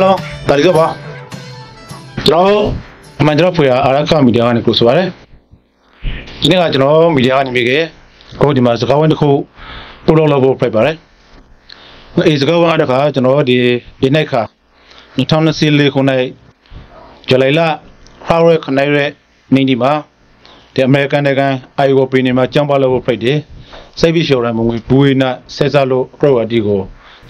အားလုံးဒါဒီကပါကျွန်တော်အမှန်ကျွန်တော်ဖွေရအာရခမီဒီယာကနေကိုဆိုပါတယ်ဒီနေ့ကကျွန်တော်မီဒီယာကနေမိခဲ့ကိုဒီမှာစကားဝိုင်းတစ်ခုပို့လို့လို့ဖိုက်ပါတယ်အေးစကားဝိုင်းတစ်ခါကျွန်တော်ဒီဒီနေ့ခါ2024ခုနှစ်ဇူလိုင်လဖေဖော်ဝါရီခနိုင်ရဲ့နေဒီမှာဒီအမေရိကန်တကန်အိုင်ဝပီနေမှာចောင်းပါလို့ဖိုက်တယ်စိတ်ပြီးရှော်ရမငွေဘူဝေနာဆက်စားလို့ပရိုဝတီကို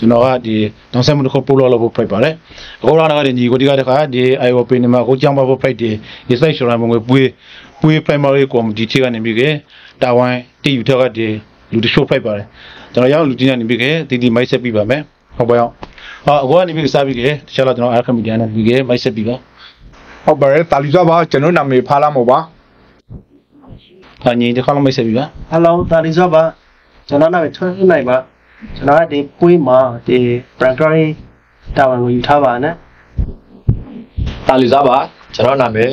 ကျွန်တော်ကဒီနောက်ဆက်မှုတစ်ခုပို့လို့လို့ဖိုက်ပါတယ်အခုတော့ကဒီညီကိုဒီကတခါဒီအိုင်ဝပီနေမှာကိုចောင်းပါဖို့ဖိုက်တယ်ဒီစိတ်ရှော်ရမငွေပွေးပွေး primary committee ထိကနေပြီးခဲ့တာဝန်တည်ယူထက်ကဒီလူတချို့ဖိုက်ပါတယ်ကျွန်တော်ရောက်လူကြီးနေပြီးခဲ့တီတီမိုက်ဆက်ပြီးပါမယ်ဟုတ်ပါအောင်ဟာအခုကနေပြီးစားပြီးခဲ့တခြားတော့ကျွန်တော်အားခမီဒီယာနဲ့ပြီးခဲ့မိုက်ဆက်ပြီးပါဟုတ်ပါတယ်တာလီဇာပါကျွန်တော်နာမည်ဖားလာမို့ပါဟာညီဒီခေါလုံးမိုက်ဆက်ပြီးပါ Hello တာလီဇောပါကျွန်တော်နာမည်ထွန်းနိုင်ပါ ကျွန်တော်ကဒီပွေးမှာဒီ Brancari တာဝန်ကိုယူထားပါနဲ့တာလီစားပါကျွန်တော်နာမည်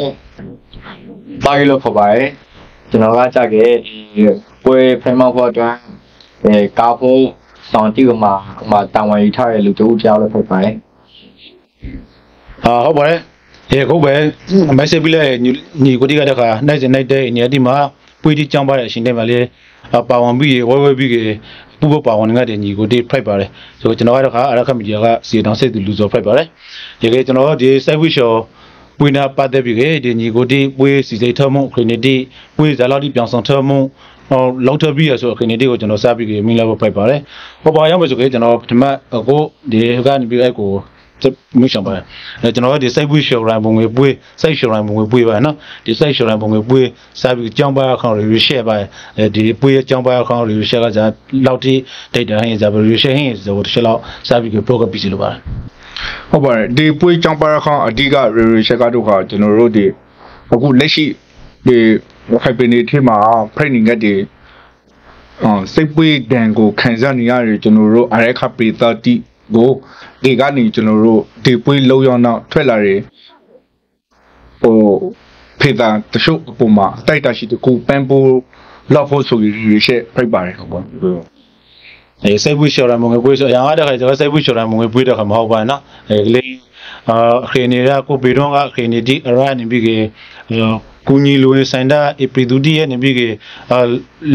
ပါကီလို့ခေါ်ပါတယ်ကျွန်တော်ကကြခဲ့ဒီပွဲဖိမောက်ဖို့အတွက်အဲကာဖို့ဆောင်တီကမှာဟိုမှာတာဝန်ယူထားတဲ့လူတို့ကြောက်လို့ဖြစ်ပါတယ်ဟာဟုတ်ပါတယ်ရေခုပဲမိုက်ဆက်ပြီးလဲညီကိုဒီကတခါနိုင်စင်နိုင်တဲ့နေရာဒီမှာပွေးတီကြောင်းပါတဲ့အရှင်တွေမှာလေပါဝန်ပြီးဝဲဝဲပြီး ပူပပါဝန်ငါတဲ့ညီကိုဒီဖိုက်ပါတယ်ဆိုကျွန်တော်ကတော့ခါအရခမီဒီယာကစီတောင်စိတ်သူလူစောဖိုက်ပါတယ်ရေကကျွန်တော်ဒီစိုက်ဝီရှော်ပွေးနာပတ်သက်ပြီးဒီညီကိုဒီပွေးစီစိတ်ထမှုခရနီတီပွေးဇာလောက်ဒီပြောင်းဆောင်ထမှုဟောလောက်ထပြီးရဆိုအခင်းလေးကိုကျွန်တော်စပြီးမင်းလာဖို့ဖိုက်ပါတယ်။ဟောပါရောက်မယ်ဆိုရင်ကျွန်တော်ပထမအခုဒီကနေပြီးအဲ့ကို မရှောင်ပါအဲကျွန်တော်ကဒီစိုက်ပွေးရှော်ရန်ပုံငွေပွေးစိုက်ရှော်ရန်ပုံငွေပွေးပါနော်ဒီစိုက်ရှော်ရန်ပုံငွေပွေးစပြီးကြောင်းပါအခေါင်ရီရှယ်ပါအဲဒီပွေးရဲ့ကြောင်းပါအခေါင်ရီရှယ်ကကြာလောက်တိဒိတ်တာဟင်းဇာဘရီရှယ်ဟင်းဇာဘတရှယ်လောက်စပြီးကို program ပြီးစီလိုပါတယ်ဟုတ်ပါတယ်ဒီပွေးချောင်းပါရခေါင်အဓိကရေရေရှက်ကတော့ခါကျွန်တော်တို့ဒီအခုလက်ရှိဒီခိုင်ပင်နေထဲမှာဖိတ်နေငတ်ဒီအော်စိတ်ပွေးဒဏ်ကိုခံစားနေရတယ်ကျွန်တော်တို့အရက်ခပရီတာတီ ကိုဒီကနေကျွန်တော်တို့ဒီပွေးလုံးရောက်တော့ထွက်လာတယ်ဟိုဖေတာတချို့အပေါ်မှာအတိုက်တာရှိတဲ့ကိုပန်ပိုလောက်ဖို့ဆိုရရေရှက်ဖိတ်ပါတယ်ဟုတ်ပါအဲစိုက်ပွေးရှော်ရန်ပုံငွေပွေးဆိုအရာတဲ့ခါကျတော့စိုက်ပွေးရှော်ရန်ပုံငွေပွေးတော့ခမဟုတ်ပါနော်အဲလေးအာခရီနေရကိုပေတော့ကခရီနေဒီအရာနေပြီးက ကူညီလိုဆိုင်တာအပရီဒူဒီရဲ့နေပြီးက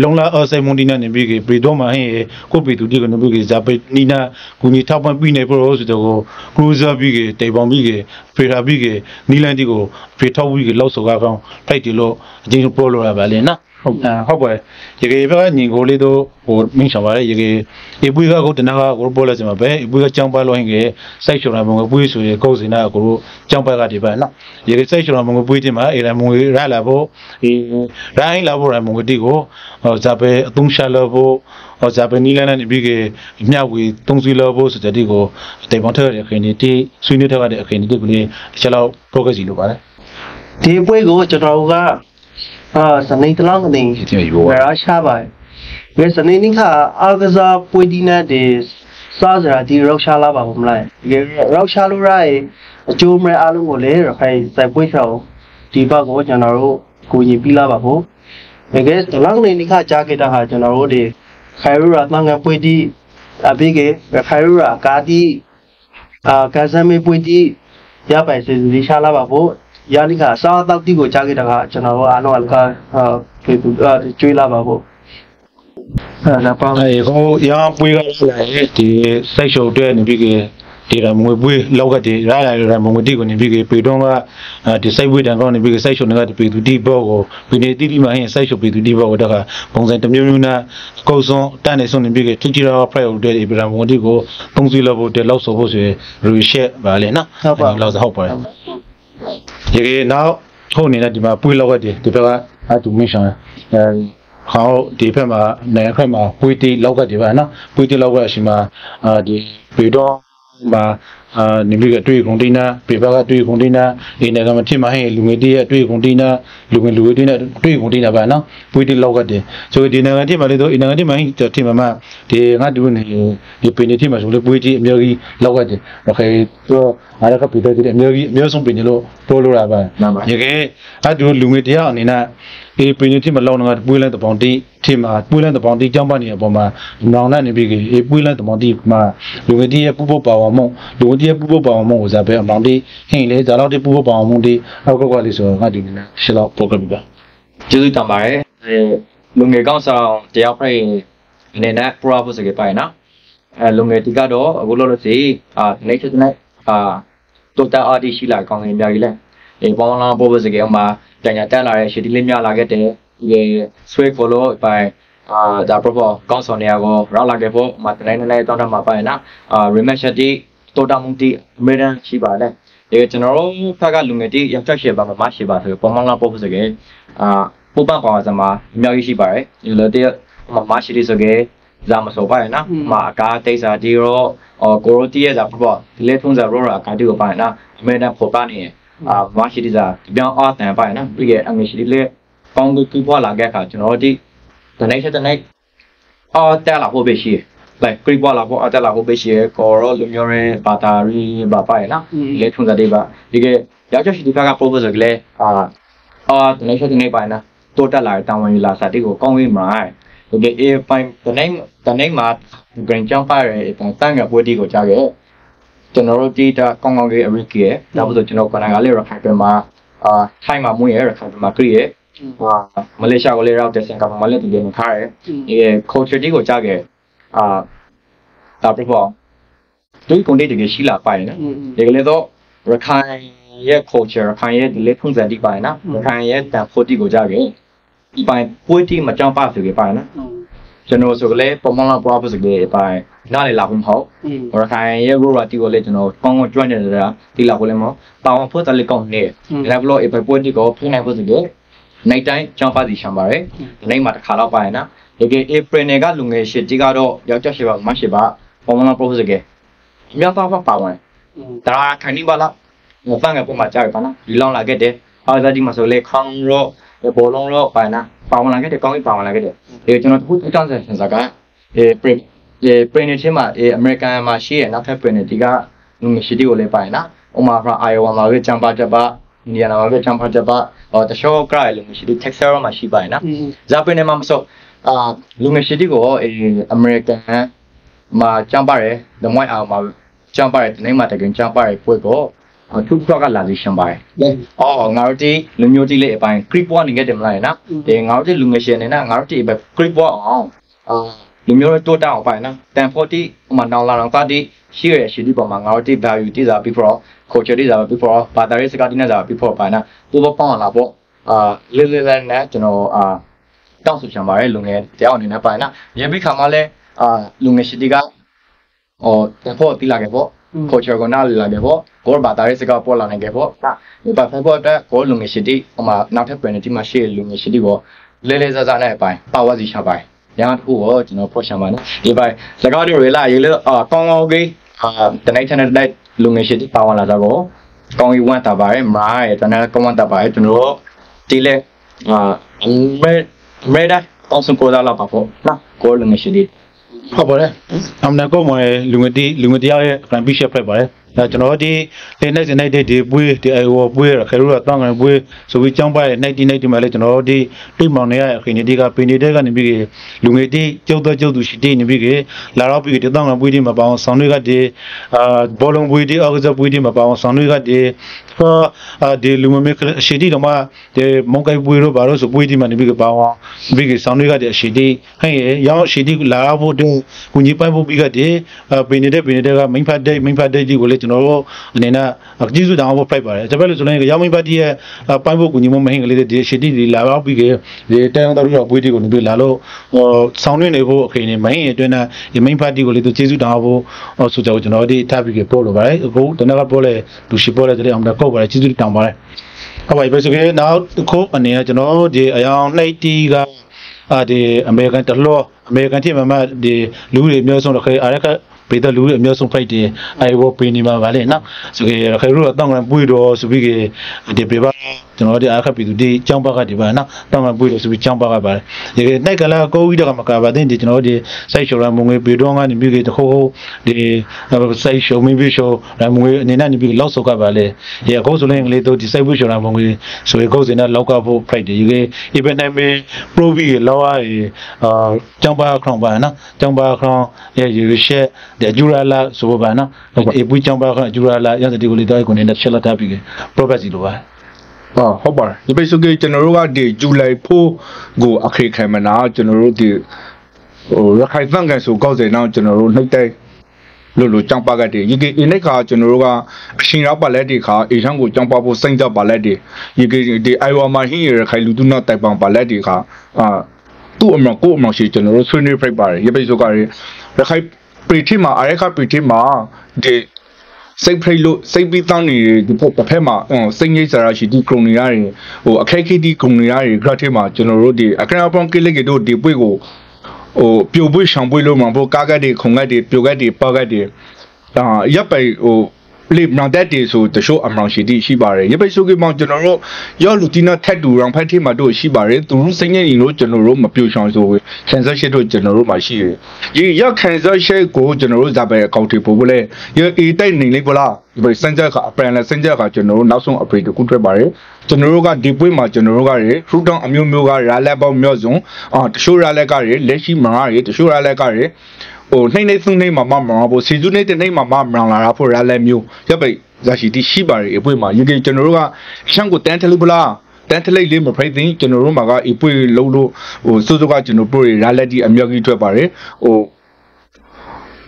လုံလာအဆိုင်မွန်ဒီနာနေပြီးကပရီတော့မဟင်းကိုပရီဒူဒီကနေပြီးကဇာပေနီနာကူညီထောက်ပံ့ပြီးနေပရောဆိုတော့ကရူဇာပြီးကတေပေါင်ပြီးကဖေရာပြီးကနီလန်ဒီကိုဖေထောက်ပြီးကလောက်ဆိုကားကောင်းဖိုက်တီလို့အချင်းပရိုလိုရပါလေနော် ဟုတ်ဟုတ်ပါရေကေဘကညီကိုလေးတို့ဟိုမင်းဆောင်ပါလေရေကေအပွေးကကိုတနာကကိုပေါ်လာစမှာပဲအပွေးကကြောင်းပါလို့ဟင်ကေစိုက်ချော်ရမငွေပွေးဆိုရေကိုစင်နာကိုကြောင်းပါကဒီပါနော်ရေကေစိုက်ချော်ရမငွေပွေးတင်မှာအေရမငွေရလာဖို့အေရိုင်းလာဖို့ရမငွေတီကိုဟောဇာပဲအသုံးရှာလို့ဖို့ဟောဇာပဲနီလန်းနဲ့ပြီးကေမြဝေသုံးစီလို့ဖို့ဆိုတဲ့ဒီကိုတေပေါင်းထရတဲ့အခင်းတီဆွေးနွေးထရတဲ့အခင်းတီကိုလေတစ်ချက်လောက် progress လုပ်ပါလေဒီပွေးကိုကျွန်တော်က အာစနေတလောင်းကနေဒီတင်ရောဝယ်အားရှာပါတယ်ဒီစနေနေ့ကအာကစားပွေးဒီနဲ့ဒီစားစရာဒီရောက်ရှာလာပါဘူးမလားဒီရောက်ရှာလို့ရရင်အကျိုးမဲ့အားလုံးကိုလည်းရခိုင်စိုက်ပွေးချောင်းဒီဘက်ကိုကျွန်တော်တို့ကိုညီပြီးလာပါဖို့ဒီကဲတလောင်းနေနေ့ကကြားခဲ့တာဟာကျွန်တော်တို့ဒီခိုင်ရူရာတန်ငါပွေးဒီအပိကေခိုင်ရူရာကာဒီအာကာဇမေပွေးဒီရပိုင်စေစီရှာလာပါဖို့ ယာနိကစားတောက်တိကိုကြားခဲ့တာကကျွန်တော်တို့အားလုံးအလကားဟာပြေသူကျွေးလာပါဖို့အဲဒါပေါ့အဲဟိုရန်ပွေးကလာရဲ့ဒီစိတ်ရှုပ်တဲ့နေပြီးကဒီရမွေပွေးလောက်ကတည်းရလာရမငွေတိကိုနေပြီးကပေတော့ကဒီစိတ်ဝေးတန်ကောနေပြီးကစိတ်ရှုပ်နေကဒီပေသူတိဘောကိုဒီနေတိတိမှဟင်းစိတ်ရှုပ်ပေသူတိဘောကိုတခါပုံစံတစ်မျိုးမျိုးနဲ့အကုတ်ဆုံးတန်းနေဆုံးနေပြီးကတိတိရောဖရက်ဟုတ်တဲ့ဒီရမငွေတိကိုသုံးစီလောက်ဖို့တဲ့လောက်ဆိုဖို့ဆိုရင်ရီရှက်ပါလေနော်လောက်ဆိုဟုတ်ပါတယ် ဒီကေနောက်ဟုတ်နေတဲ့ဒီမှာပွေးလောက်ကတည်းဒီဘက်ကအတူမင်းဆောင်အဲဟောဒီဘက်မှာနိုင်ငံဘက်မှာပွေးတီလောက်ကတည်းပါနော်ပွေးတီလောက်ကအရှင်မှာအာဒီပေတော့ မှာအာနိမိကတွေ့ကွန်တိနာပေဘကတွေ့ကွန်တိနာဒီနေကမဖြစ်မဟဲ့လူငယ်တည်းရဲ့တွေ့ကွန်တိနာလူငယ်လူငယ်တည်းနဲ့တွေ့ကွန်တိနာပါနော်ပွေးတိလောက်ကတည်းဆိုဒီနေကတိမလေးတော့ဒီနေကတိမဟဲ့တိမမဒီငါတူနေဒီပင်တိမဆိုလေပွေးတိအမျိုးကြီးလောက်ကတည်းမခဲတော့အားရကပိတဲ့တိအမျိုးကြီးအမျိုးဆုံးပင်လို့တိုးလို့ရပါငါကအဲဒါလူငယ်တည်းအနေနဲ့ အေးပင်နေတိမလောင်းတော့ပွေးလဲတပေါင်းတိထိမှာပွေးလဲတပေါင်းတိကြောင်းပါနေတဲ့အပေါ်မှာနောင်နဲ့နေပြီးအေးပွေးလဲတပေါင်းတိမှာလူငယ်တိရဲ့ပူပပါဝမုံလူငယ်တိဒီပူပပေါအောင်မဟုတ်စားပဲအမောင်ဒီဟင်းလေဒါတော့ဒီပူပပေါအောင်မဒီအောက်ကကွာလေးဆိုငါဒီနေရှင်းတော့ program ပါကျေးဇူးတင်ပါတယ်အဲလူငယ်ကောင်းဆောင်တရားဖိုင်အနေနဲ့ pro ဖို့စကေပိုင်နော်အဲလူငယ်တီကတော့အခုလို့လို့စီအာ nature နဲ့အာ total art ရှိလာကောင်းနေအများကြီးလဲ အေးပေါင်းလာပို့ဖို့စကေအောင်မှာတညာတက်လာတဲ့ရှီတီလေးများလာခဲ့တဲ့ဒီ sway follow ပိုင်အာဒါ proper ကောင်းဆောင်နေရကိုရောက်လာခဲ့ဖို့မတနိုင်နိုင်တောင်းတမှာပိုင်နော်အာ rematch တီ total မှုတီ American ရှိပါလဲဒီကျွန်တော်တို့ဖက်ကလူငယ်တီရောက်ချက်ရှိပါမှာမရှိပါဆိုပေါင်းလာပို့ဖို့စကေအာပူပန်ကောင်စမှာအများကြီးရှိပါတယ်ဒီလိုတည်းမမရှိသေးဆိုကေဇာမစောပါရနော်မအကားတိတ်စာဒီရောအော်ကိုရိုတီရဲ့ဇာပေါ့ဒီလေထုံးစာရောရာကာတီကိုပါရနော်အမေနဲ့ပေါ်ပါနေ အာမရှိသေးစာဒီပြောင်းအော်တန်ပါရနော်ပြီးရဲ့အငွေရှိလေးကောင်းကူပွားလာခဲ့ခါကျွန်တော်တို့ဒီနေ့ချက်တဲ့နေ့အော်တက်လာဖို့ပဲရှိလိုက်ခရီးပွားလာဖို့အတက်လာဖို့ပဲရှိကောရောလူမျိုးရင်းဘာသာရီဘာပါရနော်လေထုံးစာတွေပါဒီကရောက်ချက်ရှိဒီဘက်က proposal ကလေးအာအော်ဒီနေ့ချက်တဲ့နေ့ပါနော်တိုးတက်လာတဲ့တာဝန်ယူလာစာတိကိုကောင်းဝေးမှာဒီကအေးပိုင်းတနေ့တနေ့မှာ green jump ပါရဲတန်ငါပွဲတီကိုကြားခဲ့ ကျွန်တော်တို့ဒီတာကောင်းကောင်းလေးအရိကရဲ့ဒါဆိုကျွန်တော်ကနကလေး record ပြန်မှာအာထိုင်းမှာမွေးရ record ပြန်မှာခရီးရဲ့ဟာမလေးရှားကိုလေးရောက်တဲ့စင်ကာပူမှာလည်းဒီလိုခါရဲဒီ culture တီကိုကြားခဲ့အာဒါပြပေါ့ဒီကုန်တေးတကယ်ရှိလာပါရဲ့နော်ဒီကလေးတော့ရခိုင်ရဲ့ culture ရခိုင်ရဲ့ဒီလေးထုံးစံတိပါနော်ရခိုင်ရဲ့တန်ဖိုတီကိုကြခဲ့ဒီပိုင်းပွေးတီမကြောင်ပါဆိုကြပါနော် ကျွန်တော်ဆိုကလေးပုံမှန်လာပွားဖို့ဆိုကြပိုင်းနားလေလာဖို့မဟုတ်ရခိုင်ရဲ့ role တီကိုလည်းကျွန်တော်ကောင်းကောင်း join နေတာဒီလာကိုလည်းမပါဝင်ဖို့တလေးကောင်းနေဒါဘလို့အပိုင်းပွေးတီကိုဖိနိုင်ဖို့ဆိုကြနိုင်တိုင်းကြောင်ပါစီရှံပါတယ်ဒီနေ့မှာတစ်ခါတော့ပါရနော်ဒီက April နယ်ကလူငယ်ရှစ်တီကတော့ယောက်ျားရှိပါမရှိပါပုံမှန်လာ propose ကြအများသားပါဝင်ဒါခိုင်နေပါလား mo fanga po ma chai pa na di long la get de a za di ma so le khang ro e bo long ro pa na pa wan la get de kong pa wan la get de e ကျွန်တော်တခုတောင်းဆန်စကား e print e print ချင်းမှာ e american မှာရှိရနောက်ထပ် print ဒီကလူငယ်ရှိတီကိုလည်းပါရနာဥမာ from iowa မှာပဲချမ်ပါချက်ပါ indiana မှာပဲချမ်ပါချက်ပါဟောတချို့ cry လူငယ်ရှိတီ texas မှာရှိပါရနာဇာပင်းမှာမဆိုအာလူငယ်ရှိတီကို e american မှာချမ်ပါရ the white hour မှာချမ်ပါရတနေ့မှာတကယ်ချမ်ပါရပွေကို သူ့ကလာစီရှင်ပါတယ်။အော်ငါတို့ဒီလူမျိုးကြီးလေးအပိုင်း creep ပွားနေခဲ့တယ်မလားနော်။ဒီငါတို့ဒီလူငယ်ရှင်နေနဲ့ငါတို့ဒီပဲ creep ပွားအောင်အာလူမျိုးတို့တိုးတောင်းပိုင်းနော်။တန်ဖို့ဒီဟိုမှာနောင်လာတော့ကတိရှိရရှိဒီပေါ်မှာငါတို့ဒီ value တိစားပြီးတော့ culture တိစားပြီးတော့ဘာသာရေးစကားတိနဲ့စားပြီးတော့ပိုင်းနော်။ပူပပေါင်းလာပေါ့အာလေးလေးလေးနဲ့ကျွန်တော်အာတောင်းဆိုချင်ပါတယ်လူငယ်တယောက်အနေနဲ့ပိုင်းနော်။ရပြီးခါမှလည်းအာလူငယ်ရှိတီကအော်တန်ဖို့တိလာခဲ့ပေါ့ culture ကိုနားလည်လာခဲ့ပေါ့ကိုဘာသာရေးစကားပေါ်လာနိုင်ခဲ့ပေါ့ဒီဘာဖက်ပေါ်တဲ့ကိုလူငယ်ရှိတီဟိုမှာနောက်ထပ် penalty မှာရှိလူငယ်ရှိတီကိုလဲလဲစားစားနဲ့အပိုင်းပါဝါစီရှာပိုင်းရန်တခုကိုကျွန်တော်ဖော်ရှင်းပါနော်ဒီပိုင်းစကားတွေလာရေလို့အာကောင်းကောင်းကြီးအာတနေ့ချန်တဲ့လူငယ်ရှိတီပါဝင်လာကြတော့ကောင်းကြီးဝမ်းတာပါတယ်မရာရဲ့တနေ့ကောင်းဝမ်းတာပါတယ်ကျွန်တော်ဒီလေအာမဲမဲဒါတောင်းစံကိုလာပါဖို့နော်ကိုလူငယ်ရှိတီ ဟုတ်ပါတယ်အမနာကောမလူငယ်တီလူငယ်တရားရဲ့ grand bishop ဖက်ပါတယ် ဒါကျွန်တော်ဒီလေနေစနေဒီဒီပွေးဒီအဝပွေးရခဲလို့တောင်းကန်ပွေးဆိုပြီးကြောင်းပါရဲ့90 90မှာလေကျွန်တော်ဒီတိမောင်နေရအခင်းဒီကပင်နေတဲ့ကနေပြီးလူငယ်တီကျုပ်တော့ကျုပ်သူရှိတီနေပြီးလာတော့ပြီးဒီတောင်းကန်ပွေးဒီမှာပေါအောင်ဆောင်းတွေကဒီအာဘောလုံးပွေးဒီအောက်ကစားပွေးဒီမှာပေါအောင်ဆောင်းတွေကဒီဟာဒီလူမမေရှိတီတော့မှဒီမုန်ကိုက်ပွေးတော့ဘာလို့ဆိုပွေးဒီမှာနေပြီးပေါအောင်ပြီးဆောင်းတွေကဒီရှိတီဟဲ့ရောင်းရှိတီလာဖို့တူကူညီပိုက်ဖို့ပြီးကဒီပင်နေတဲ့ပင်နေတဲ့ကမိန်ဖတ်တဲ့မိန်ဖတ်တဲ့ဒီကိုလေကျွန်တော်တို့အနေနဲ့ကျေးဇူးတောင်းဖို့ fight ပါတယ်ဒါပဲလို့ဆိုရင်ရောင်းမိန်ဖတ်ရဲ့ပိုင်ဖို့ကူညီမမဟင်ကလေးဒီရှိတီဒီလာတော့ပြီးကဒီတန်တော်တို့ပွေးဒီကိုနေပြီးလာလို့ဟိုဆောင်းနေနေဖို့အခင်းနေမဟင်အတွင်းနဲ့ဒီမိန်ဖတ်ဒီကိုလေသူကျေးဇူးတောင်းဖို့ဆိုကြကျွန်တော်ဒီထားပြီးကပို့လို့ပါတယ်အခုတနက်ကပို့လဲလူရှိပို့လဲတဲ့အောင်တော့ကောက်ပါတယ်ကျေးဇူးတောင်းပါတယ်ဟုတ်ပါပြီဆိုရင်နောက်တစ်ခုအနေနဲ့ကျွန်တော်ဒီအယောင်နှိတ်တီကအာဒီအမေရိကန်တလောအမေရိကန်တိမမဒီလူတွေမျိုးစုံတော့ခေအားရခ ပေတဲ့လူတွေအမျိုးဆုံး fight တွေအဲဘောပင်းနေမှာပါလေနော်ဆိုကြရခေရတော့တောင်းကန်ပွေတော့ဆိုပြီးဒီပြပါကျွန်တော်တို့အခက်ပြည်သူဒီကျောင်းဘက်ကဒီပါနော်တောင်ပန်ပွေးလို့ဆိုပြီးကျောင်းဘက်ကပါတယ်ဒီကနိုင်ကလာကိုဦးတကမကပါတဲ့ဒီကျွန်တော်တို့ဒီစိုက်ရှော်ရမုံငွေပေတော့ကနေပြီးတခုခုဒီစိုက်ရှော်မင်းပြီးရှော်ရမုံငွေအနေနဲ့နေပြီးလောက်စောက်ကပါလေဒီအခုဆိုရင်ကလေးတို့ဒီစိုက်ပွေးရှော်ရမုံငွေဆိုရင်ခုစင်တော့လောက်ကဖို့ဖိုက်တယ်ဒီကဒီပဲနိုင်ပြီး pro ပြီးလောက်အားအာကျောင်းဘက်ခေါင်ပါနော်ကျောင်းဘက်ခေါင်ရဲ့ယူရှက်ဒီဂျူရာလာဆိုပါနော်အပူကျောင်းဘက်ခေါင်ဂျူရာလာရတဲ့ဒီကိုလေးတော့ကိုနေနဲ့ချက်လက်ထားပြီး property လိုပါ အာဟုတ်ပါတယ်ဒီပိတ်ဆိုကေကျွန်တော်တို့ကဒီဇူလိုင်4ကိုအခရိခံမနာကျွန်တော်တို့ဒီဟိုရခိုင်သံကန်ဆိုကောက်စင်တော့ကျွန်တော်တို့နှိမ့်တိုက်လို့လို့ကြောင်းပါကတဲ့ရေကေအင်းိတ်ခါကျွန်တော်တို့ကအရှင်ရောက်ပါလက်ဒီခါအေချမ်းကိုကြောင်းပါဖို့စိမ့်ကြပါလက်ဒီရေကေဒီအိုင်ဝါမာဟင်းရခိုင်လူတုနောက်တိုက်ပံပါလက်ဒီခါအာသူ့အမောင်ကိုအမောင်ရှိကျွန်တော်တို့ဆွေးနွေးဖိတ်ပါတယ်ရေပိတ်ဆိုကရရခိုင်ပရီတီမှာအရက်ခပရီတီမှာဒီ စိတ်ဖိတ်လို့စိတ်ပြီးတောင်းနေဒီဖက်တစ်ဖက်မှာဟိုစိတ်ငိမ့်စားရရှိဒီကရုံနေရတယ်ဟိုအခက်ခဲဒီကရုံနေရတယ်ဂရတ်ထဲမှာကျွန်တော်တို့ဒီအခရာပွန်ကိလက်ကေတို့ဒီပွေကိုဟိုပြိုပွေရှောင်ပွေလို့မှာဘောကားကတ်တွေခုံကတ်တွေပြိုကတ်တွေပေါကတ်တွေအာရပ်ပိုင်ဟို လေမန်တက်တွေဆိုတချို့အမောင်ရှိတိရှိပါတယ်ရပ်ပိုင်ဆိုကေမောင်ကျွန်တော်တို့ရောလူတီနာထက်တူရောင်ဖက်ထဲမှာတို့ရှိပါတယ်သူတို့စိတ်ငိမ့်ရင်လို့ကျွန်တော်တို့မပြိုရှောင်ဆိုခံစားရှစ်တို့ကျွန်တော်တို့မှာရှိတယ်ဒီရောက်ခံစားရှစ်ကိုကျွန်တော်တို့ဇာပဲအကောင့်တွေပို့ဖို့လဲရအေးတိုက်နေလိမ့်ပလားဒီစင်ဂျာကအပရန်လက်စင်ဂျာကကျွန်တော်တို့နောက်ဆုံး upgrade တစ်ခုထွက်ပါတယ်ကျွန်တော်တို့ကဒီပွင့်မှာကျွန်တော်တို့ကရ root down အမျိုးမျိုးကရာလက်ပေါင်းမြော့စုံအာတချို့ရာလက်ကရလက်ရှိမရာရတချို့ရာလက်ကရ ဟိုနှိမ့်နေသုံးနေမှာမမရာဖို့စီစုနေတဲ့နှိမ့်မှာမမရာလာဖို့ရာလက်မျိုးရပ်ပိတ်ဇာရှိတိရှိပါတယ်အပွင့်မှာရေကျွန်တော်တို့ကရှမ်းကိုတန်းထလူပလားတန်တလိတ်လေးမဖိတ်သိကျွန်တော်တို့မှာကအပွေလုံးလို့ဟိုစိုးစိုးကကျွန်တော်တို့ရာလက်ဒီအမြောက်ကြီးထွက်ပါတယ်ဟို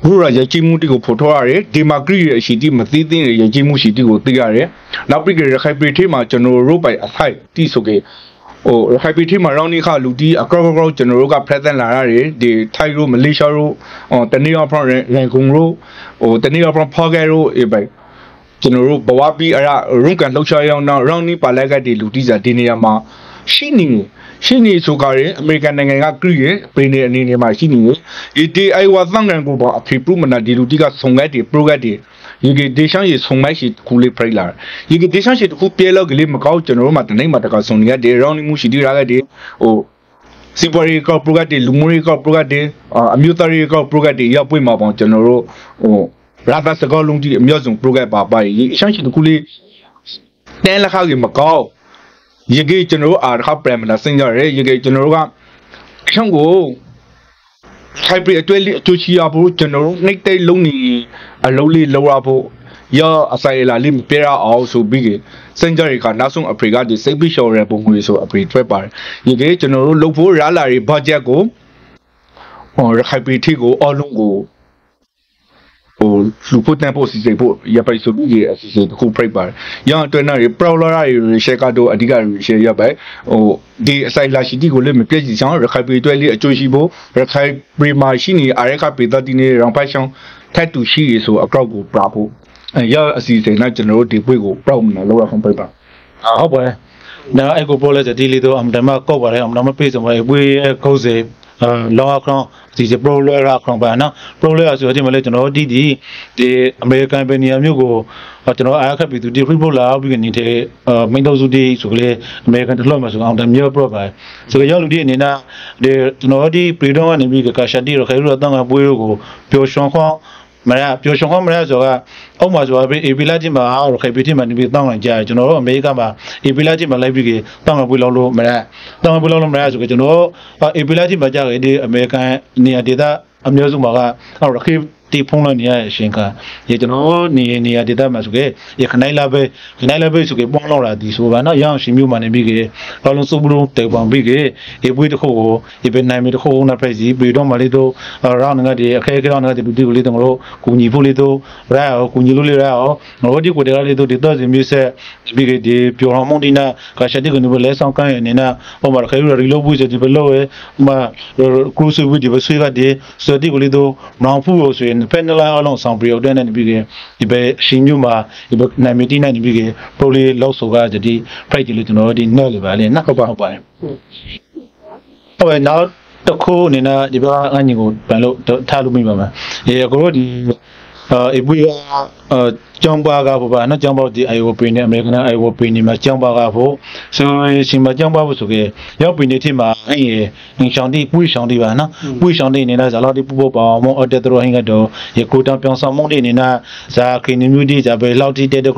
ဘုရားရကြည်မှုတွေကိုဖော်ထုတ်ရတယ်ဒီမာဂရီရဲ့အရှိတိမသိသိတဲ့ရကြည်မှုရှိတိကိုသိရတယ်နောက်ပြီးကြရခိုင်ပြည်ထဲမှာကျွန်တော်တို့ပိုင်အဖိုက်တိဆိုကေ ဟိုရခိုင်ပြည်ထဲမှာရောင်းနေခလူတီအကောက်ကောက်ကျွန်တော်တို့ကဖရက်သက်လာရတယ်ဒီထိုင်ရိုမလေးရှားရိုဟိုတနေအောင်ဖရန်ရန်ကုန်ရိုဟိုတနေအောင်ဖဖော်ဂဲရိုအေပိုင်ကျွန်တော်တို့ဘဝပြီးအရရုံကန်လှုပ်ရှားရောင်းတော့ရောင်းနေပါလက်ကတည်းလူတီစာဒီနေရာမှာရှိနေရှိနေဆိုကြရင်အမေရိကန်နိုင်ငံကကြည့်ရပြည်နေအနေနဲ့မှာရှိနေဒီဒီအိုင်ဝါသံကန်ကိုပါအဖေပရမနာဒီလူတီကဆုံခဲ့တယ်ပ ရိုဂက်တယ်ဒီကဒေရှန်ရေဆုံမရှိခုလေးဖိလာဒီကဒေရှန်ရှိတခုပြေလောက်ကလေးမကောက်ကျွန်တော်တို့မှတနိုင်မှာတကဆုံနေရတယ်ရောင်းနေမှုရှိသေးရခဲ့တယ်ဟိုစီပွားရေးကောပရိုဂက်တယ်လူမှုရေးကောပရိုဂက်တယ်အမျိုးသားရေးကောပရိုဂက်တယ်ရောက်ပွင့်မှာပေါ့ကျွန်တော်တို့ဟိုရာဘတ်စကောလုံးတီအမျိုးစုံပရိုဂက်ပါပါရေရှန်ရှိတခုလေးတန်းလက်ခါကြီးမကောက်ရေကေကျွန်တော်တို့အာခပရမနာစင်ကြရဲရေကေကျွန်တော်တို့ကအချောင်းကို ခိုင်ပရီအတွဲလေးအချိုချီရဖို့ကျွန်တော်တို့နှိတ်တိတ်လုံးနေအလုံးလေးလောရဖို့ရအဆိုင်လာလေးမပြရအောင်ဆိုပြီးကစင်ကြရဲကနောက်ဆုံးအဖရိကဒီစိတ်ပိရှော်ရဲပုံငွေဆိုအဖရိထွက်ပါတယ်ရေကေကျွန်တော်တို့လုပ်ဖို့ရလာရီဘတ်ဂျက်ကိုဟောရခိုင်ပရီထီကိုအလုံးကို ဟိုလူဖို့တန်ဖို့စီစိဖို့ရပိုက်ဆိုပြီးရအစီအစဉ်တစ်ခုပြိပါတယ်။ရအောင်တွဲနာရပရောလာရရရှယ်ကတော့အဓိကရရှယ်ရပိုက်ဟိုဒီအဆိုင်လာရှိတီကိုလည်းမပြည့်စုံချောင်းရခိုင်ပြည်တွဲလေးအကျိုးရှိဖို့ရခိုင်ပြည်မှာရှိနေအရက်ခပေတတိနေရောင်ဖိုက်ချောင်းထက်တူရှိရဆိုအကောက်ကိုပြဖို့အဲရအစီအစဉ်နဲ့ကျွန်တော်တို့ဒီပွေကိုပရောက်မလားလောက်ရအောင်ပြပါအာဟုတ်ပါတယ်ဒါအဲ့ကိုပေါ်လဲဒီလီတော့အမတမကောက်ပါတယ်အမတမပြေဆုံးပါဘွေကုတ်စေ လောအခရောဒီပရိုလဲရာခရောပါနော်ပရိုလဲဆိုတော့ဒီမလဲကျွန်တော်ဒီဒီဒီအမေရိကန်ပင်နီယာမျိုးကိုကျွန်တော်အားခပ်ပြီးသူဒီ free roll လာပြီးနေတဲ့မိန်တော်စုဒီဆိုကလေးအမေရိကန်တလွတ်မှာဆိုအောင်တမျိုး pro ပါဆိုတော့ရောက်လူဒီအနေနဲ့ဒီကျွန်တော်ဒီ freedom ကနေပြီးကရှာတီရခဲရတော့တန်ကပွေးကိုပျော်ရွှင်ခွန် မရပျော်ရွှင်ခွန်မရဆိုတော့အောက်မှာဆိုတော့အေပီလာချင်းမှာအော်ခေပီချင်းမှာနေပြီးတောင်းလိုက်ကြတယ်ကျွန်တော်တို့အမေရိကမှာအေပီလာချင်းမှာလိုက်ပြီးတောင်းလိုက်ပွေးလောက်လို့မရတောင်းလိုက်ပွေးလောက်လို့မရဆိုတော့ကျွန်တော်အေပီလာချင်းမှာကြာခဲ့ဒီအမေရိကန်နေရာဒေသအမျိုးစုမှာကအော်ခေ တီဖုံးလိုက်နေရအရှင်ကရေကျွန်တော်နေနေရဒေသမှာဆိုကေရခနိုင်လာပဲခနိုင်လာပဲဆိုကေပေါင်းလောက်လာဒီဆိုပါနော်ရအောင်ရှင်မျိုးမှာနေပြီးကေဘာလုံးစုပ်ဘူးတေပေါင်းပြီးကေအေပွေးတစ်ခုကိုဒီပဲနိုင်မီတစ်ခုနဲ့ပြည့်စီပြီးတော့မလေးတော့ရောင်းငါဒီအခဲခဲရောင်းငါဒီဒီကိုလေးတော့တို့ကူညီဖို့လေးတော့ရအောင်ကူညီလို့လေးရအောင်ငါတို့ဒီကိုတကလေးတော့ဒီတော့စင်မျိုးဆက်ပြီးကေဒီပြောင်းမုန်ဒီနာကရှာတိကနေဘလဲဆောင်ကိုင်းနေနာဟိုမှာခဲရရီလို့ဘူးစဒီဘလို့ရဲ့မကရူးဆူဝီဒီဘဆွေးကဒီစတိကိုလေးတော့မောင်ဖူးလို့ဆိုရင်ဖက်နလာအလုံးဆောင်ပြီးတော့တဲ့နေပြီးကေဒီပဲရှင်ညမှာဒီပဲနိုင်မီတီနိုင်နေပြီးကေပရိုလေးလောက်ဆိုကဒီ price လေးကျွန်တော်ဒီနဲ့လေပါလေနော်ဟုတ်ပါဟုတ်ပါတယ်ဟုတ်ပဲနောက်တစ်ခုအနေနဲ့ဒီဘက်ကငါညီကိုပြန်လို့ထားလို့မိပါမှာအေကိုတို့ဒီ အဲအပွေကအဲကျောင်းပါကဖို့ပါနော်ကျောင်းပါဒီ IOP နဲ့အမေရိကန် IOP နဲ့မှာကျောင်းပါကဖို့ဆိုရင်ရှင်မကျောင်းပါဖို့ဆိုကေရောက်ပြီနေထမှာအဲ့ရငင်ရှောင်းတိပွေရှောင်းတိပါနော်ပွေရှောင်းတိနေနဲ့ဇာလောက်တိပူပပါမောအတက်တော်ဟင်းကတော့ရကိုတောင်ပြောင်းဆောင်မုံတိနေနဲ့ဇာခိနေမျိုးတိဇာပဲလောက်တိတဲ့ကို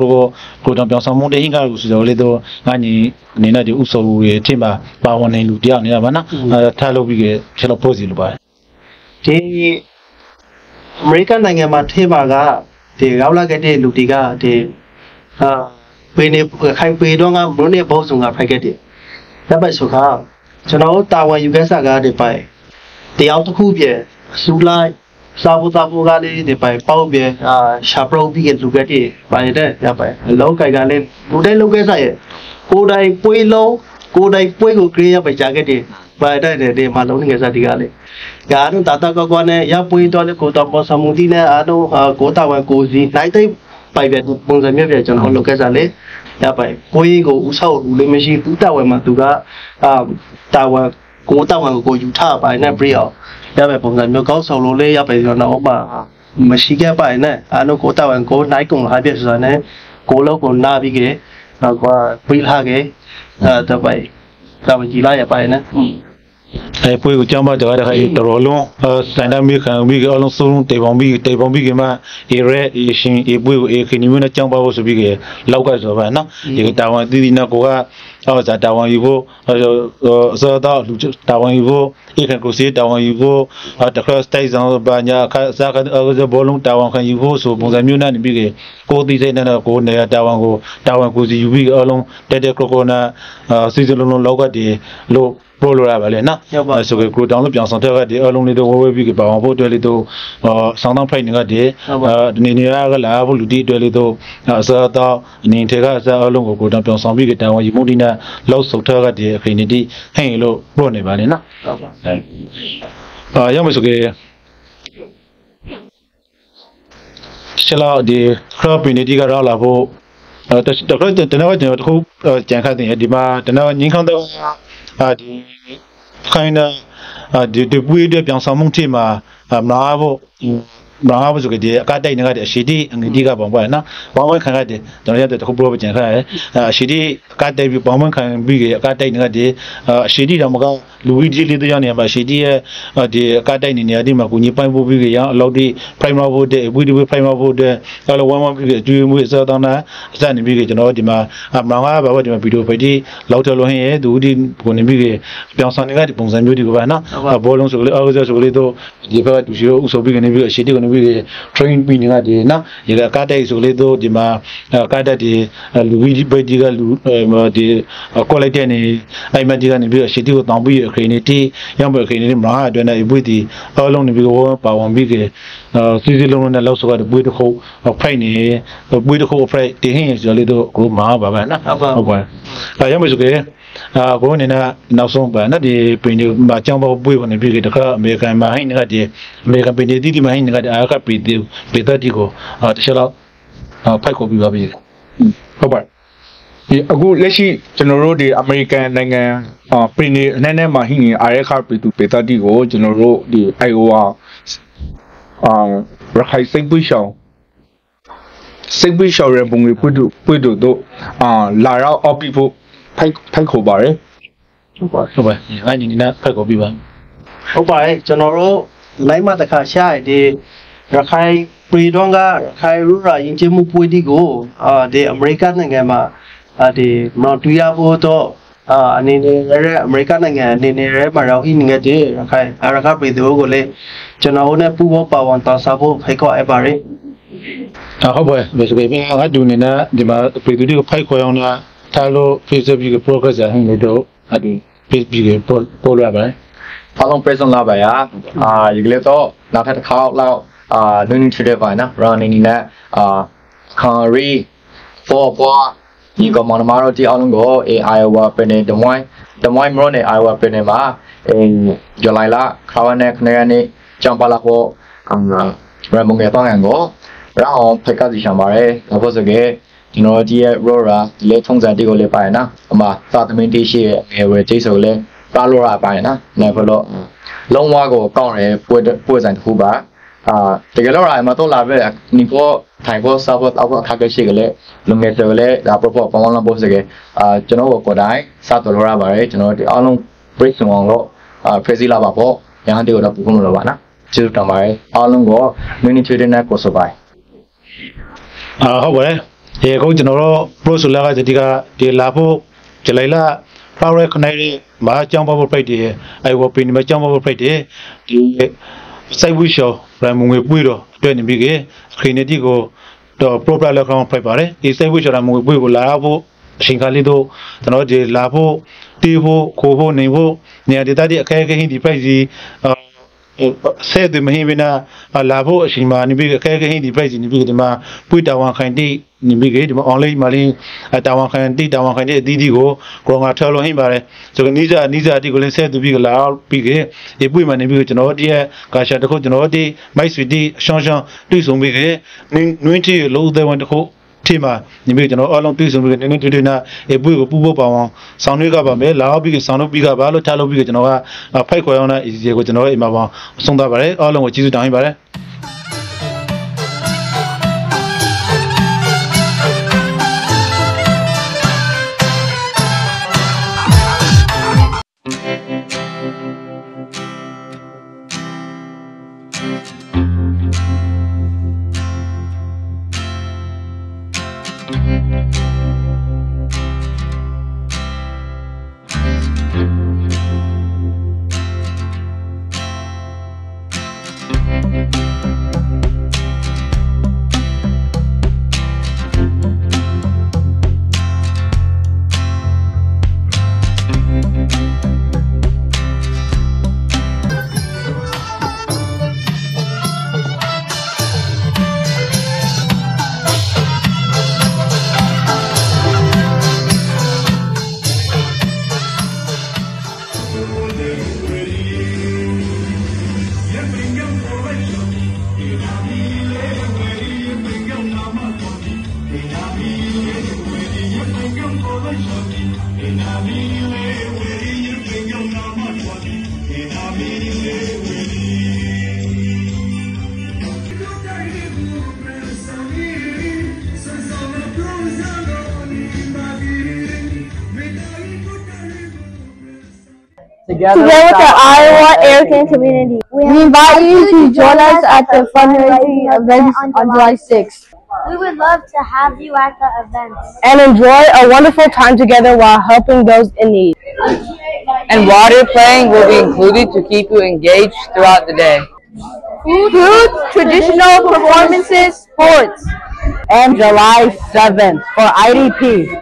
ကိုတောင်ပြောင်းဆောင်မုံတိဟင်းကလို့ဆိုတော့လေတော့ငါညီနေနဲ့ဒီဥစုံရထမှာပါဝင်နေလူတယောက်နေတာပါနော်အဲထားလို့ပြီးကေချက်လို့ပို့စီလို့ပါဒီ အမေရိကန်နိုင်ငံမှာထဲမှာကဒီရောက်လာခဲ့တဲ့လူတွေကဒီအာပေနေခိုင်ပေတော့ကဘုန်းနေဘောဆောင်ကဖိုက်ခဲ့တယ်ဒါပဲဆိုခါကျွန်တော်တို့တာဝန်ယူခဲ့စားကားတွေပိုင်တယောက်တစ်ခုပြစူလိုက်စာဖို့တာဖို့ကလေးတွေပိုင်ပေါက်ပြအာရှာပရိုပြီးကလူကတဲ့ပိုင်တဲ့ရပိုင်လောက်ကင်ကလည်းလူတိုင်းလောက်ခဲ့စားရဲ့ကိုယ်တိုင်ပွေးလုံးကိုယ်တိုင်ပွေးကိုကြရပိုင်ကြခဲ့တယ် ပိုင်တဲ့တဲ့မှာလုံးနေခဲ့စားဒီကလည်း gaano tata ko ko ne ya pui to le ko to po samudi ne ano ko ta wan ko zi nai tai ပိုက်ပြပုံစံမျိုးပြကျွန်တော်လုပ်ခဲ့စားလေရပိုက်ကိုကြီးကိုဥဆောက်လူလေးမရှိသူတာဝန်မှာသူကအာတာဝန်ကိုတာဝန်ကိုယူထားပါနဲ့ပြရောရပိုက်ပုံစံမျိုးကောက်ဆောင်လို့လေရပိုက်ကျွန်တော်မှမရှိခဲ့ပါနဲ့အာနကိုတာဝန်ကိုနိုင်ကုန်လာပြဆိုတဲ့ကိုလောက်ကိုနာပြီးကေတော့ကွာပြလာကေအဲတော့ပို က်တာဝန်ကြီးလာရပိုက်နဲ့ အဲပွေကိုကြောင်းပါတကားတခါတော်တော်လုံးစန်ဒမီခံပြီးအလုံးစုံတေပေါင်းပြီးတေပေါင်းပြီးကမှအေရဲအေရှင်အေပွေကိုအေခင်းမျိုးနဲ့ကြောင်းပါဖို့ဆိုပြီးကလောက်ကဆိုပါနော်ဒီတာဝန်တီးတီးနဲ့ကိုကအော်ဇာတာဝန်ယူဖို့ဇာတော့လူတာဝန်ယူဖို့အေခကိုစီတာဝန်ယူဖို့တခါစတိုက်ဆောင်ဘာညာခါစားကဘောလုံးတာဝန်ခံယူဖို့ဆိုပုံစံမျိုးနဲ့နေပြီးကိုတီးစိတ်နဲ့ကိုနေတာဝန်ကိုတာဝန်ကိုစီယူပြီးအလုံးတက်တက်ကိုကိုနာစီစလုံးလုံးလောက်ကတည်းလို့ ပို့လိုရပါလေနော်ဆိုကကိုတောင်းလို့ပြောင်းဆောင်တဲ့ကဒီအလုံးလေးတော့ဝဲဝဲပြီးကပါအောင်ဖို့အတွက်လေးတော့ဆောင်းတောင်းဖိုက်နေကဒီနေနေရကလာဖို့လူတီအတွက်လေးတော့အစားတော့အနေထဲကအစားအလုံးကိုကိုတောင်းပြောင်းဆောင်ပြီးကတောင်းရီမုန်ဒီနာလောက်ဆုတ်ထားကဒီအခင်းနေတိဟင်လို့ပို့နေပါလေနော်ဟုတ်ပါအာရောက်မဆိုကေချလာဒီခရပီနေတီကတော့လာဖို့အဲတခါတနည်းကျွန်တော်တခုကြံခတ်တင်ဒီမှာတနည်းငင်းခေါင်းတော့ အာဒီခိုင်းတာအာဒီဒီပွေးတဲ့ပြောင်းဆောင်မှုထိမှာမနာဖို့ မနာဖို့ဆိုကြတဲ့အကတိုက်နေကအရှိတီအငတိကပုံပေါ်နော်ဘောင်းဝဲခံရတယ်ကျွန်တော်ရတဲ့တခုပရောကြံခတ်ရအရှိတီအကတိုက်ပြီးဘောင်းဝဲခံပြီးအကတိုက်နေကတဲ့အရှိတီတော့မကောင်းလူကြီးကြီးလေးတရားနေမှာရှိတီရဲ့ဒီအကတိုက်နေနေဒီမှာကိုကြီးပိုင်းဖို့ပြီးရအောင်အလောက်ဒီ primer ဖို့တဲ့ဝီဒီယို primer ဖို့တဲ့အဲ့လိုဝမ်းဝမ်းပြီးအကျွေးမွေးစောတောင်းတာအစနေပြီးကျွန်တော်ဒီမှာအမလာဘာဝဒီမှာဗီဒီယိုဖိုက်ဒီလောက်ထလို့ဟင်းရဲ့သူဒီကိုနေပြီးပြောင်းဆောင်နေတဲ့ပုံစံမျိုးဒီကပါနော်ဘောလုံးဆိုလေအော်ဆိုဆိုလေတော့ဒီဘက်ကသူရှိတော့ဥဆိုပြီးကနေပြီးအရှိတီကနေပြီး train ပြီးနေတာဒီနော်ဒီကကားတိုက်ဆိုလေတော့ဒီမှာကားတိုက်ဒီလူကြီးပဲဒီကလူဒီ quality နေအဲ့မဒီကနေပြီးအရှိတီကိုတောင်းပြီးအခင်းနေတီရောက်ပဲအခင်းနေမလားအတွင်းနဲ့ပွေးတီအလုံးနေပြီးတော့ပါဝင်ပြီးကစီစီလုံးလုံးနဲ့လောက်ဆိုတော့ပွေးတစ်ခုဖိုက်နေပွေးတစ်ခုဖိုက်တင်းဟင်းဆိုလေတော့ကိုမဟာပါပဲနော်ဟုတ်ပါအဲရောက်မယ်ဆိုကေ အာကိုနေနာနောက်ဆုံးပါနော်ဒီပင်ဒီမှာကြောင်းပေါပွေးကနေပြီးတခါအမေရိကန်မှာဟိနေကဒီအမေရိကန်ပင်ဒီတီတီမှာဟိနေကဒီအာကပီတီပီတတီကိုအာတခြားတော့ဖိုက်ကိုပြီးပါပြီဟုတ်ပါဒီအခုလက်ရှိကျွန်တော်တို့ဒီအမေရိကန်နိုင်ငံအာပရီနေအနေနဲ့မှာဟင်းနေအာရခပီတူပေတာတီကိုကျွန်တော်တို့ဒီ IOR အာရခိုင်စိတ်ပွေးရှောင်းစိတ်ပွေးရှောင်းရပုံတွေပွေးတို့ပွေးတို့တို့အာလာရောက်အော်ပီဖို့ ဖိုက်ဖိုက်ခေါ်ပါရယ်ဟုတ်ပါဟုတ်ပါအဲ့ဒီနာဖိုက်ကိုပြီးပါဟုတ်ပါတယ်ကျွန်တော်တို့လိုက်မှတခါရှာရတဲ့ရခိုင်ပြည်တော်ကရခိုင်ရူရာယဉ်ကျေးမှုပွေးတီကိုအာဒီအမေရိကန်နိုင်ငံမှာအာဒီမတော်တူရဖို့တော့အာအနေနဲ့ရဲအမေရိကန်နိုင်ငံအနေနဲ့ရဲမှာရောက်ဟိနေတဲ့ရခိုင်အရကပြည်သူကိုလည်းကျွန်တော်တို့နဲ့ပူးပေါင်းပါဝင်တော်စားဖို့ဖိတ်ခေါ်အပ်ပါတယ်အာဟုတ်ပါဘယ်ဆိုပြီးငါဒူနေတာဒီမှာပရီတူဒီကိုဖိုက်ခေါ်အောင်လား ထားလို့ Facebook က progress ရဟင်းနေတော့အဲ့ဒီ Facebook ကပေါ်ပေါ်လာပါအားလုံး present လာပါရအာဒီကလေးတော့နောက်ထပ်တစ်ခါလောက်အာနင်းနေတယ်ပါနော် running နဲ့အာ curry for for ဒီကမန်မာရောဒီအောင်ကို AI ဝပနေဒမွိုင်းဒမွိုင်းမရောနေ AI ဝပနေမှာအဲဇူလိုင်လခါဝနဲ့ခနေနေချမ်ပါလာကိုအမ်ရမငယ်တော့ငန်ကိုရောင်းဖိတ်ကစီရှံပါတယ်ဘာလို့ဆိုကြ ကျွန်တော်ကြီးရဲ့ Rora ဒီလေထုံးစံတိကိုလေးပါရနော်အမသာသမင်းတိရှိရဲ့ငယ်ဝယ်ကျိတ်ဆိုလဲပါလို့ရပါရနော်လည်းဘလို့လုံးဝကိုကောင်းတယ်ပွဲပွဲဆိုင်တစ်ခုပါအာတကယ်တော့အမတော့လာပဲနီပေါ်ထိုင်ပေါ်စာပေါ်တော့အခါကရှိကလေးလုံငယ်ဆိုလေဒါပေါ်ပေါ်ပေါင်းလာပေါ်စကေအာကျွန်တော်ကိုတိုင်းစတော်လို့ရပါတယ်ကျွန်တော်ဒီအားလုံး break ဆောင်အောင်လို့အာဖဲစီလာပါပေါ့ရဟန်းတွေကိုတော့ပူဖို့မလိုပါနော်ကျေးဇူးတင်ပါတယ်အားလုံးကို mini trading နဲ့ကိုဆိုပါအာဟုတ်ပါတယ် ဒီကုန်းကျွန်တော်တို့ pro ဆိုလာကဒီကဒီလာဖို့ဂျလိုက်လာပေါရဲခနိုင်ရဲ့မဟာကြောင်းပေါဖို့ဖိတ်တယ်အဲဝပင်းမကြောင်းပေါဖို့ဖိတ်တယ်ဒီစိုက်ဝီရှောရန်မငွေပွေးတော့အတွက်နေပြီးကခရီးနေတီကိုတော့ proper လောက်ကောင်ဖိုက်ပါတယ်ဒီစိတ်ဝိချရာမငွေပွေးကိုလာဖို့အချိန်ခါလေးတော့ကျွန်တော်ဒီလာဖို့တီးဖို့ခိုးဖို့နေဖို့နေရာဒေသတွေအခက်အခဲဟင်းဒီ price ကြီး ဆဲတဲ့မဟင်းဝနာလာဖို့အချိန်မှာနေပြီးအခက်အခဲဟင်းဒီ price နေပြီးဒီမှာပွေးတာဝန်ခိုင်တိနေပြီးဒီမှာ online မှာလေးတာဝန်ခိုင်တိတာဝန်ခိုင်တိအသီးသီးကိုကိုငါထော်လို့ဟင်းပါတယ်ဆိုတော့နီးစာနီးစာတီကိုလည်းဆဲသူပြီးကလာပြီးကဒီပွေးမှာနေပြီးကျွန်တော်တည်းကာရှာတခုကျွန်တော်တည်းမိုက်ဆွီတီရှောင်းရှောင်းတွေ့ဆုံပြီးကနွင်းတီလို့တဲ့ဝန်တခု ทีမှာညီမကျွန်တော်အားလုံးတွေ့ဆုံပြီးနည်းနည်းတွေ့တွေ့နာအပွေကိုပူဖို့ပါအောင်ဆောင်းနှွေးကပါမယ်လာပြီးဆောင်းနှုတ်ပြီးကပါလို့ထားလို့ပြီးကျွန်တော်ကဖိုက်ခွဲအောင်တဲ့ easy ကိုကျွန်တော်ရဲ့အိမ်မှာပါဆုံးသွားပါတယ်အားလုံးကိုကျေးဇူးတောင်းပါတယ် Together with the Iowa Aircan community, we invite you to join us at the fundraising event on July 6th We would love to have you at the event. and enjoy a wonderful time together while helping those in need. And water playing will be included to keep you engaged throughout the day. Food, traditional performances, sports, and July 7th for IDP,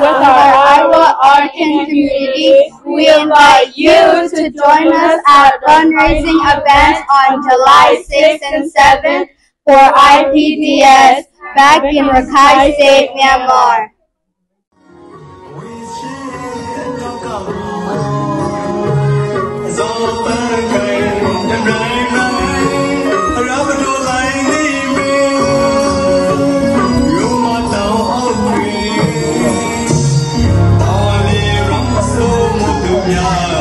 with our Iowa community, we invite you to join us at fundraising events on July 6th and 7th for IPPS back in Rakhine State, Myanmar. ဒီ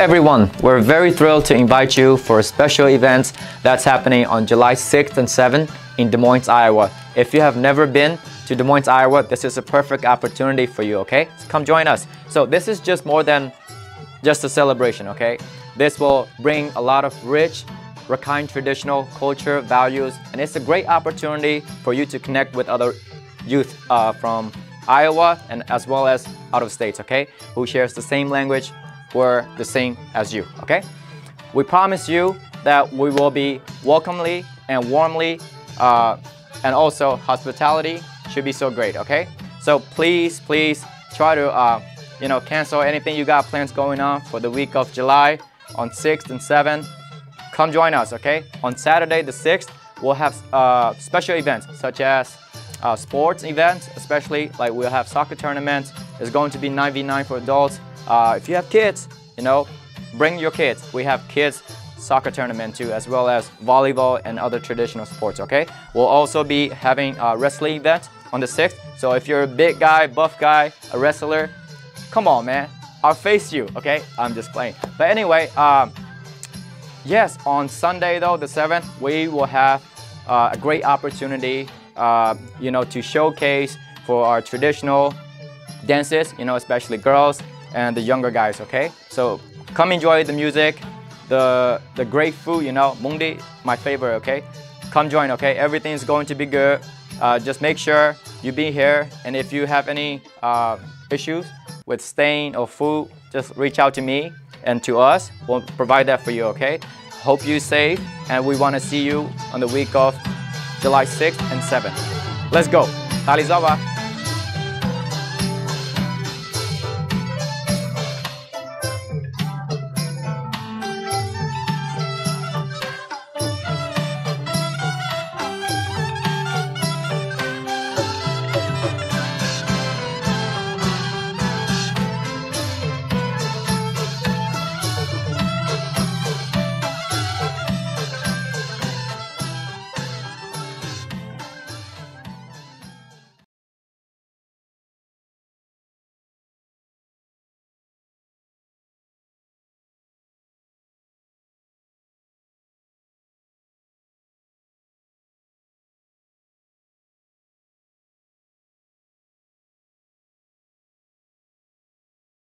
everyone, we're very thrilled to invite you for a special event that's happening on July 6th and 7th in Des Moines, Iowa. If you have never been to Des Moines, Iowa, this is a perfect opportunity for you, okay? So come join us. So this is just more than just a celebration, okay? This will bring a lot of rich, Rakhine traditional culture, values, and it's a great opportunity for you to connect with other youth uh, from Iowa and as well as out of states, okay? Who shares the same language or the same as you, okay? We promise you that we will be welcomely and warmly uh, and also hospitality should be so great, okay? So please, please try to, uh, you know, cancel anything you got plans going on for the week of July on 6th and 7th. Come join us, okay? On Saturday the 6th, we'll have uh, special events such as uh, sports events, especially like we'll have soccer tournaments. It's going to be 9v9 for adults. Uh, if you have kids, you know, bring your kids. We have kids soccer tournament too, as well as volleyball and other traditional sports, okay? We'll also be having a wrestling event on the 6th. So if you're a big guy, buff guy, a wrestler, come on, man. I'll face you, okay? I'm just playing. But anyway, um, yes, on Sunday though, the 7th, we will have uh, a great opportunity, uh, you know, to showcase for our traditional dances, you know, especially girls and the younger guys, okay? So come enjoy the music, the the great food, you know, Mundi, my favorite, okay? Come join, okay? Everything's going to be good. Uh, just make sure you be here, and if you have any uh, issues with staying or food, just reach out to me and to us. We'll provide that for you, okay? Hope you safe, and we want to see you on the week of July 6th and 7th. Let's go. Talizava.